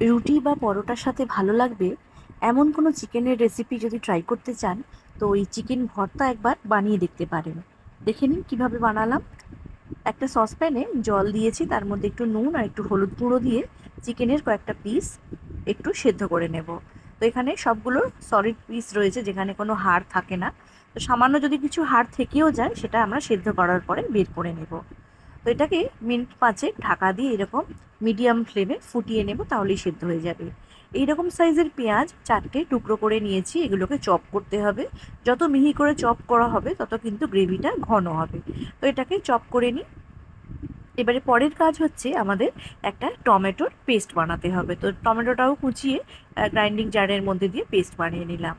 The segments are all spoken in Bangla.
রুটি বা পরোটার সাথে ভালো লাগবে, এমন কোনো চিকেনের রেসিপি যদি ট্রাই করতে চান, তো ওই চিকেন ভর্তা একবার বানিয়ে দেখতে পারেন। দেখে নিন কীভাবে বানালাম। একটা সসপ্যানে জল দিয়েছি, তার মধ্যে একটু নুন আর একটু হলুদ গুঁড়ো দিয়ে চিকেনের কয়েকটা পিস একটু সেদ্ধ করে নেব। তো এখানে সবগুলো সলিড পিস রয়েছে, যেখানে কোনো হাড় থাকে না। তো সামান্য যদি কিছু হাড় থেকেও যায়, সেটা আমরা সেদ্ধ করার পরে বের করে নেব। তো এটাকে মিনিট পাঁচে ঢাকা দিয়ে এরকম মিডিয়াম ফ্লেমে ফুটিয়ে নেব, তাহলেই সেদ্ধ হয়ে যাবে। এইরকম সাইজের পেঁয়াজ চারটে টুকরো করে নিয়েছি, এগুলোকে চপ করতে হবে। যত মিহি করে চপ করা হবে, তত কিন্তু গ্রেভিটা ঘন হবে। তো এটাকে চপ করে নিই। এবারে পরের কাজ হচ্ছে আমাদের একটা টমেটোর পেস্ট বানাতে হবে। তো টমেটোটাও কুচিয়ে গ্রাইন্ডিং জারের মধ্যে দিয়ে পেস্ট বানিয়ে নিলাম।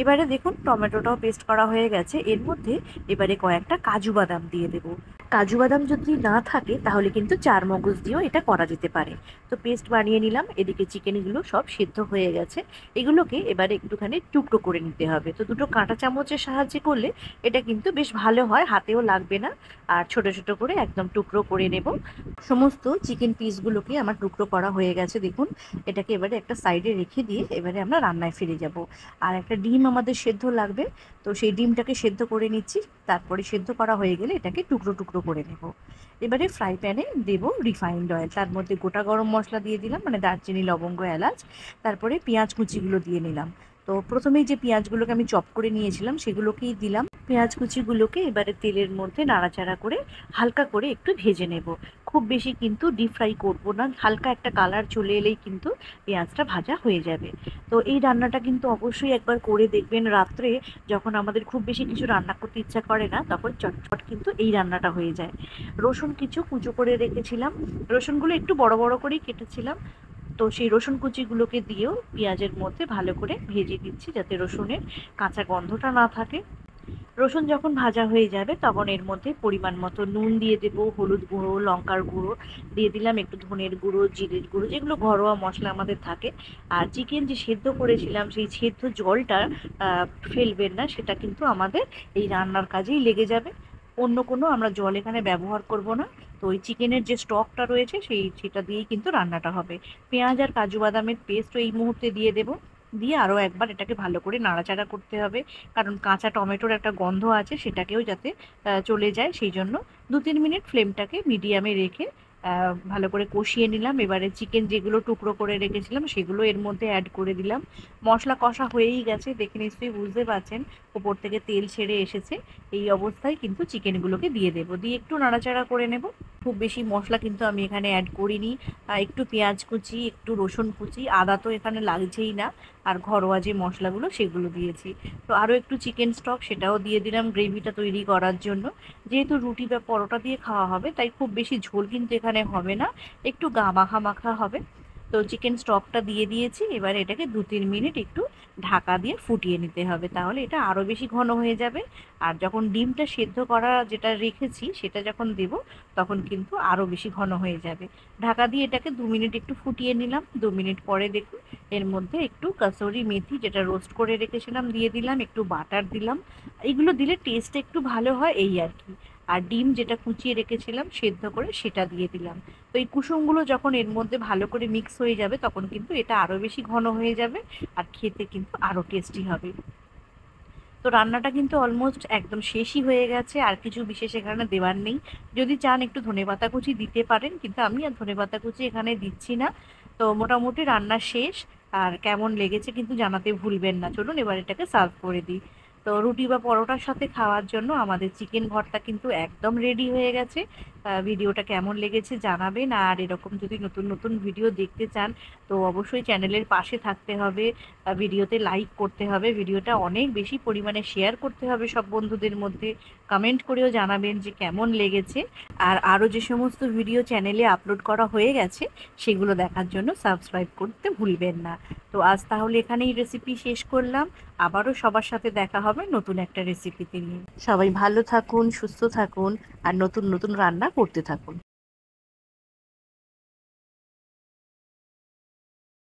এবারে দেখুন, টমেটোটাও পেস্ট করা হয়ে গেছে। এর মধ্যে এবারে কয়েকটা কাজু বাদাম দিয়ে দেবো। কাজু বাদাম যদি না থাকে, তাহলে কিন্তু চার মগজ দিয়েও এটা করা যেতে পারে। তো পেস্ট বানিয়ে নিলাম, এদিকে চিকেনগুলো সব সেদ্ধ হয়ে গেছে। এগুলোকে এবারে একটুখানি টুকরো করে নিতে হবে। তো দুটো কাঁটা চামচের সাহায্যে করলে এটা কিন্তু বেশ ভালো হয়, হাতেও লাগবে না। আর ছোট ছোট করে একদম টুকরো করে নেব। সমস্ত চিকেন পিসগুলোকে আমার টুকরো করা হয়ে গেছে, দেখুন। এটাকে এবারে একটা সাইডে রেখে দিয়ে এবারে আমরা রান্নায় ফিরে যাব। আর একটা ডিম আমাদের সেদ্ধ লাগবে। তো সেই ডিমটাকে সেদ্ধ করে নিচ্ছি। তারপরে সেদ্ধ করা হয়ে গেলে এটাকে টুকরো টুকরো করে নেব। এবারে ফ্রাই প্যানে দেব রিফাইন্ড অয়েল তার মধ্যে গোটা গরম মশলা দিয়ে দিলাম মানে দারচিনি, লবঙ্গ, এলাচ, তারপরে পেঁয়াজ কুচিগুলো দিয়ে নিলাম। তো প্রথমেই যে পেঁয়াজগুলোকে আমি চপ করে নিয়েছিলাম, সেগুলোকেই দিলাম। পেঁয়াজ কুচিগুলোকে এবারে তেলের মধ্যে নাড়াচাড়া করে হালকা করে একটু ভেজে নেব। খুব বেশি কিন্তু ডিপ ফ্রাই করব না। হালকা একটা কালার চলে এলেই কিন্তু পেঁয়াজটা ভাজা হয়ে যাবে। তো এই রান্নাটা কিন্তু অবশ্যই একবার করে দেখবেন রাত্রে। যখন আমাদের খুব বেশি কিছু রান্না করতে ইচ্ছা করে না, তখন চটচট কিন্তু এই রান্নাটা হয়ে যায়। রসুন কিছু কুচো করে রেখেছিলাম। রসুনগুলো একটু বড় বড় করেই কেটেছিলাম। তো সেই রসুন কুচিগুলোকে দিয়েও পেঁয়াজের মধ্যে ভালো করে ভেজে দিচ্ছি যাতে রসুনের কাঁচা গন্ধটা না থাকে। রসুন যখন ভাজা হয়ে যাবে, তখন এর মধ্যে পরিমাণ মতো নুন দিয়ে দেবো, হলুদ গুঁড়ো, লঙ্কার গুঁড়ো দিয়ে দিলাম, একটু ধনের গুঁড়ো, জিরের গুঁড়ো, যেগুলো ঘরোয়া মশলা আমাদের থাকে। আর চিকেন যে সেদ্ধ করেছিলাম, সেই সেদ্ধ জলটা ফেলবেন না, সেটা কিন্তু আমাদের এই রান্নার কাজেই লেগে যাবে। অন্য কোনো আমরা জল এখানে ব্যবহার করব না। তো ওই চিকেনের যে স্টকটা রয়েছে, সেই, সেটা দিয়েই কিন্তু রান্নাটা হবে। পেঁয়াজ আর কাজু বাদামের পেস্ট এই মুহূর্তে দিয়ে দেবো। দিয়ে আরও একবার এটাকে ভালো করে নাড়াচাড়া করতে হবে। কারণ কাঁচা টমেটোর একটা গন্ধ আছে, সেটাকেও যাতে চলে যায়। সেই জন্য দু তিন মিনিট ফ্লেমটাকে মিডিয়ামে রেখে ভালো করে কষিয়ে নিলাম। এবারে চিকেন যেগুলো টুকরো করে রেখেছিলাম, সেগুলো এর মধ্যে অ্যাড করে দিলাম। মশলা কষা হয়েই গেছে, দেখে নিশ্চয়ই বুঝতে পারছেন। ওপর থেকে তেল ছেড়ে এসেছে। এই অবস্থায় কিন্তু চিকেনগুলোকে দিয়ে দেবো। দিয়ে একটু নাড়াচাড়া করে নেব। খুব বেশি মশলা কিন্তু আমি এখানে অ্যাড করিনি। একটু পেঁয়াজ কুচি, একটু রসুন কুচি, আদা তো এখানে লাগছেই না। আর ঘরোয়া যে মশলাগুলো সেগুলো দিয়েছি। তো আরও একটু চিকেন স্টক সেটাও দিয়ে দিলাম গ্রেভিটা তৈরি করার জন্য। যেহেতু রুটি বা পরোটা দিয়ে খাওয়া হবে, তাই খুব বেশি ঝোল কিন্তু এখানে হবে না। একটু গা মাখা মাখা হবে। তো চিকেন স্টকটা দিয়ে দিয়েছি। এবার এটাকে দু তিন মিনিট একটু ঢাকা দিয়ে ফুটিয়ে নিতে হবে। তাহলে এটা আরও বেশি ঘন হয়ে যাবে। আর যখন ডিমটা সেদ্ধ করা যেটা রেখেছি, সেটা যখন দেব, তখন কিন্তু আরও বেশি ঘন হয়ে যাবে। ঢাকা দিয়ে এটাকে দু মিনিট একটু ফুটিয়ে নিলাম। দু মিনিট পরে দেখুন, এর মধ্যে একটু কাসরি মেথি যেটা রোস্ট করে রেখেছিলাম, দিয়ে দিলাম, একটু বাটার দিলাম। এগুলো দিলে টেস্ট একটু ভালো হয়, এই আর কি। আর ডিম যেটা কুচিয়ে রেখেছিলাম, সেদ্ধ করে সেটা দিয়ে দিলাম। তো এই কুসুমগুলো যখন এর মধ্যে ভালো করে মিক্স হয়ে যাবে, তখন কিন্তু এটা আরও বেশি ঘন হয়ে যাবে আর খেতে কিন্তু আরও টেস্টি হবে। তো রান্নাটা কিন্তু অলমোস্ট একদম শেষই হয়ে গেছে, আর কিছু বিশেষ এখানে দেওয়ার নেই। যদি চান একটু ধনে পাতা কুচি দিতে পারেন, কিন্তু আমি আর ধনে পাতা কুচি এখানে দিচ্ছি না। তো মোটামুটি রান্না শেষ, আর কেমন লেগেছে কিন্তু জানাতে ভুলবেন না। চলুন এবার এটাকে সার্ভ করে দিই। তো রুটি বা পরোটার সাথে খাওয়ার জন্য আমাদের চিকেন ভর্তা কিন্তু একদম রেডি হয়ে গেছে। ভিডিওটা কেমন লেগেছে জানাবেন। আর এরকম যদি নতুন নতুন ভিডিও দেখতে চান, তো অবশ্যই চ্যানেলের পাশে থাকতে হবে। ভিডিওতে লাইক করতে হবে। ভিডিওটা অনেক বেশি পরিমাণে শেয়ার করতে হবে সব বন্ধুদের মধ্যে। কমেন্ট করেও জানাবেন যে কেমন লেগেছে। আর আরও যে সমস্ত ভিডিও চ্যানেলে আপলোড করা হয়ে গেছে, সেগুলো দেখার জন্য সাবস্ক্রাইব করতে ভুলবেন না। তো আজ তাহলে এখানেই রেসিপি শেষ করলাম। আবারও সবার সাথে দেখা হবে নতুন একটা রেসিপিতে নিয়ে। সবাই ভালো থাকুন, সুস্থ থাকুন, আর নতুন নতুন রান্না করতে থাকুন।